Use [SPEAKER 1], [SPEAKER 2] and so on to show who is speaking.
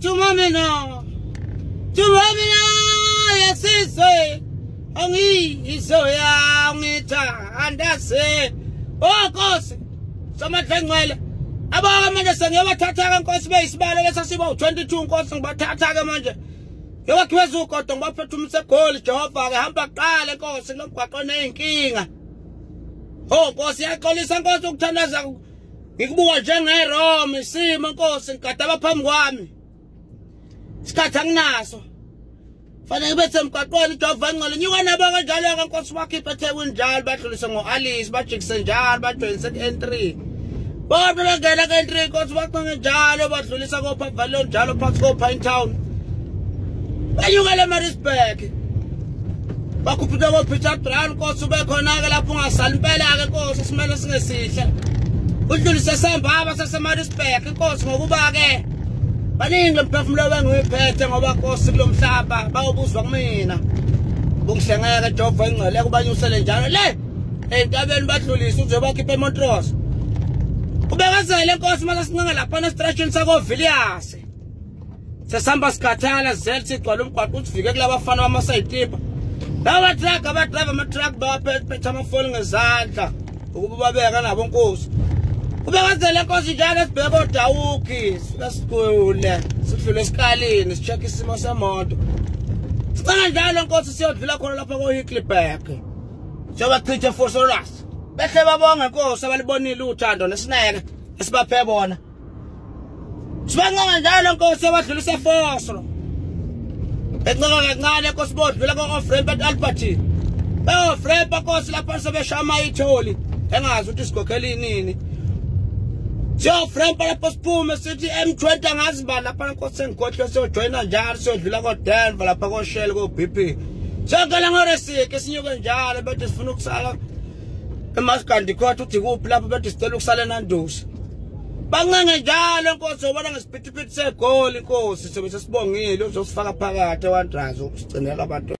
[SPEAKER 1] thuma mina thuma mina yesizwe angiyizoya ngithanda oh nkosi samadlengcwele abaka manje sengiyobathatha-ke nkosi beyisibalo lesasiba u-22 nkosi ngibathatha-ke manje ngiyobakhweza ugodo ngibaphethe umsegoli jehova-ke hamba kuqala nkosi kulo mgwaqo ney'nkinga Oh Nkosi iyaxolisa Nkosi ukuthandaza ngikubuka njengeRoma isimo Nkosi ngigada abaphambi kwami. Isikhathi anginaso. Fanele ngibe semgaqweni Jehova ngcole nyuka nabo kanjalo ke Nkosi bakhiphe eThekwini njalo badlulise ngo-Alice bajikise njalo bajoyinise ku-N3. Bona bangena ku-N3 Nkosi baqinge njalo badlulisa koPavalon njalo phakathi koPine Town. Banyukele eMaritzburg. bakhuphile kopeter brown nkosi ube khona-ke lapho ungasali impela-ke nkosi isimele singesihle udlulise sembaba sasemarisburg inkosi ngokuba-ke baningi lo mphefumulo bengiwiphethe ngoba nkosi kulo mhlaba bayobuzwa kumina. Bungihlengeke jehova ingcele kubanyusele njalo. Le ey'ntabeni badlulise uze bakhiphe emontrose ubekezele nkosi mase sincinge laphana esitrashini sakoviliyasi sesihamba sikhathala zele sigcwala umgwaqo ukuthi vike kulabafana bamasayitipa labatruck abadrayiva amatruck bawaphethe amafoni ngezandla ukuba babeka nabo nkosi ubekazele nkosi njalo sibheke odawukhi sifike sikule sidlule esikalini si-check isimo semoto. Sicanga njalo nkosi siyodlula khona lapha ko-hickleback siyobachitha efosoras behle babonge nkosi abalibonile uthando nesineke esibaphe bona. Sibancanga njalo nkosi abadlulisa efosro encaka kancane nkosi bodlula ko-ofremp et-albertine be-ofrempa nkosi lapha sebeshama itholi engazi ukuthi sigogele inini siyofrempa lapho siphume sithi m20 angazi ba lapha nkosi sengikhohlwe siyojoyina njalo siyodlula kodenver lapha koshell ko-b p. Siyokela ngoresike sinyuke njalo bethi sifuna ukusala emasigandi khotha uthi kuphi lapho bethi sicela ukusala enandusi bancenge njalo nkosi obona ngesiphithiphithi segoli nkosi sobe sesibongile uzosifaka phakathi ewandrazi ukusigcinela abantu